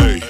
Hey.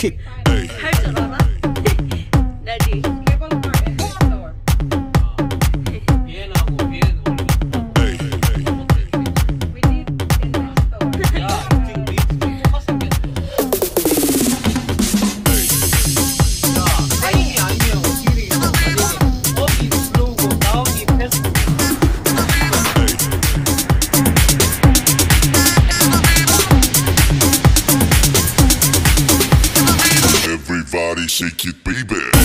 kick. Hey. Shake it, baby.